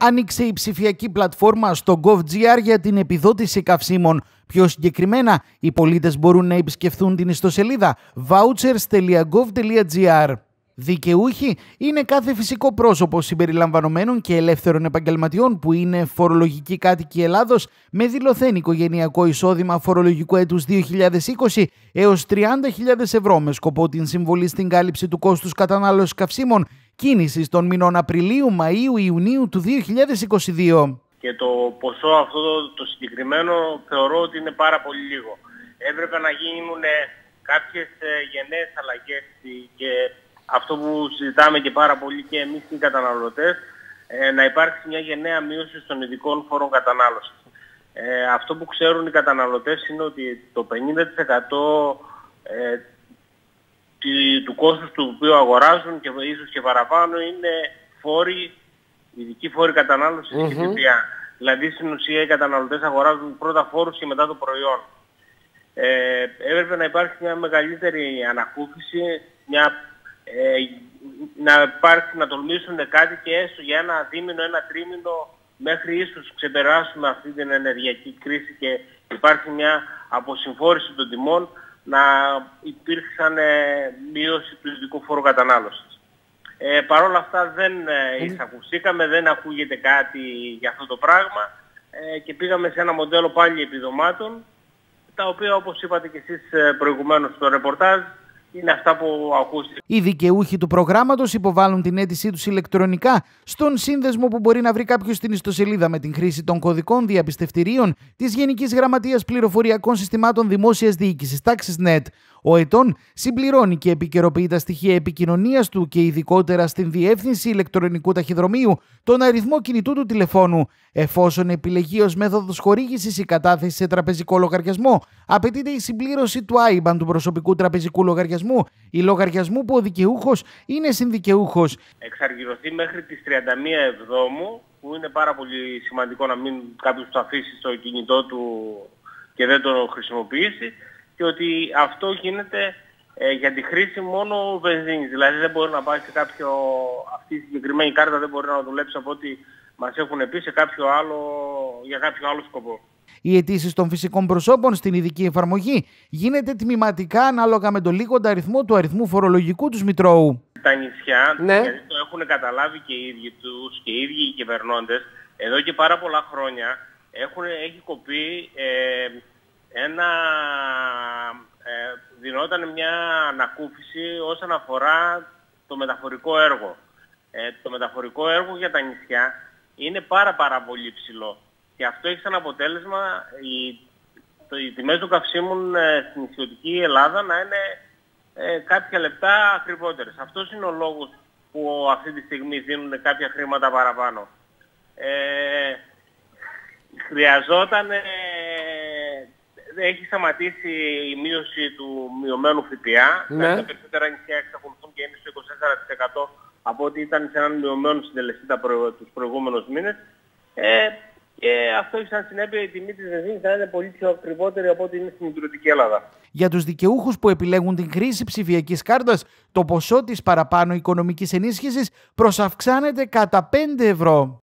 άνοιξε η ψηφιακή πλατφόρμα στο GovGR για την επιδότηση καυσίμων. Πιο συγκεκριμένα, οι πολίτες μπορούν να επισκεφθούν την ιστοσελίδα vouchers.gov.gr. Δικαιούχοι είναι κάθε φυσικό πρόσωπο συμπεριλαμβανομένων και ελεύθερων επαγγελματιών που είναι φορολογικοί κάτοικοι Ελλάδος με δηλωθέν οικογενειακό εισόδημα φορολογικού έτους 2020 έως 30.000 ευρώ με σκοπό την συμβολή στην κάλυψη του κόστους κατανάλωσης καυσίμων κίνησης των μηνών Απριλίου, Μαΐου, Ιουνίου του 2022. Και το ποσό αυτό το συγκεκριμένο θεωρώ ότι είναι πάρα πολύ λίγο. Έπρεπε να γίνουν κάποιες ε, γενναίες αλλαγές και αυτό που συζητάμε και πάρα πολύ και εμείς οι καταναλωτές, ε, να υπάρξει μια γενναία μείωση των ειδικών φόρων κατανάλωσης. Ε, αυτό που ξέρουν οι καταναλωτές είναι ότι το 50% ε, του κόστους του οποίου αγοράζουν και ίσως και παραπάνω είναι φόροι, ειδικοί φόροι κατανάλωσης mm-hmm. και ΦΠΑ. Δηλαδή στην ουσία οι καταναλωτές αγοράζουν πρώτα φόρους και μετά το προϊόν. Ε, έπρεπε να υπάρξει μια μεγαλύτερη ανακούφιση, μια ε, να υπάρξει, να τολμήσουν κάτι και έστω για ένα δίμηνο, ένα τρίμηνο μέχρι ίσως ξεπεράσουμε αυτή την ενεργειακή κρίση και υπάρχει μια αποσυμφόρηση των τιμών να υπήρξαν ε, μείωση του ειδικού φόρου κατανάλωσης. Ε, Παρ' όλα αυτά δεν ε, εισακουστήκαμε, δεν ακούγεται κάτι για αυτό το πράγμα ε, και πήγαμε σε ένα μοντέλο πάλι επιδομάτων τα οποία όπως είπατε και εσείς ε, προηγουμένως στο ρεπορτάζ είναι αυτά που ακούστηκαν. Οι δικαιούχοι του προγράμματος υποβάλλουν την αίτησή τους ηλεκτρονικά στον σύνδεσμο που μπορεί να βρει κάποιος στην ιστοσελίδα με την χρήση των κωδικών διαπιστευτηρίων της Γενικής Γραμματείας Πληροφοριακών Συστημάτων Δημόσιας Διοίκησης, TaxisNet. Ο ετών συμπληρώνει και επικαιροποιεί τα στοιχεία επικοινωνίας του και ειδικότερα στην διεύθυνση ηλεκτρονικού ταχυδρομείου, τον αριθμό κινητού του τηλεφώνου. Εφόσον επιλεγεί ως μέθοδος χορήγησης η κατάθεση σε τραπεζικό λογαριασμό, απαιτείται η συμπλήρωση του IBAN του προσωπικού τραπεζικού λογαριασμού ή λογαριασμού που ο δικαιούχος είναι συνδικαιούχος. Εξαργυρωθεί μέχρι τις 31 Εβδόμου, που είναι πάρα πολύ σημαντικό να μην κάποιος το αφήσει στο κινητό του και δεν το χρησιμοποιήσει και ότι αυτό γίνεται ε, για τη χρήση μόνο βενζίνης. Δηλαδή δεν μπορεί να πάει σε κάποιο, αυτή η συγκεκριμένη κάρτα δεν μπορεί να δουλέψει από ό,τι μας έχουν πει σε κάποιο άλλο, για κάποιο άλλο σκοπό. Οι αιτήσεις των φυσικών προσώπων στην ειδική εφαρμογή γίνεται τμηματικά ανάλογα με το λίγοντα αριθμό του αριθμού φορολογικού τους Μητρώου. Τα νησιά, ναι. γιατί το έχουν καταλάβει και οι ίδιοι τους και οι ίδιοι οι κυβερνώντες, εδώ και πάρα πολλά χρόνια έχουν, έχει κοπεί ε, ένα, ε, δινόταν μια ανακούφιση όσον αφορά το μεταφορικό έργο. Ε, το μεταφορικό έργο για τα νησιά είναι πάρα πάρα πολύ ψηλό. Και αυτό έχει σαν αποτέλεσμα οι, το, οι τιμές του καυσίμων ε, στην νησιωτική Ελλάδα να είναι ε, κάποια λεπτά ακριβότερες. Αυτός είναι ο λόγος που αυτή τη στιγμή δίνουν κάποια χρήματα παραπάνω. Ε, χρειαζόταν έχει σταματήσει η μείωση του μειωμένου ΦΠΑ. Ναι. Τα περισσότερα νησιά εξακολουθούν και είναι στο 24% από ό,τι ήταν σε έναν μειωμένο συντελεστή τα προ... τους προηγούμενους μήνες. Ε, και αυτό έχει σαν συνέπεια η τιμή της βενζίνης θα είναι πολύ πιο ακριβότερη από ό,τι είναι στην Ιδρυτική Ελλάδα. Για τους δικαιούχους που επιλέγουν την χρήση ψηφιακής κάρτας, το ποσό της παραπάνω οικονομικής ενίσχυσης προσαυξάνεται κατά 5 ευρώ.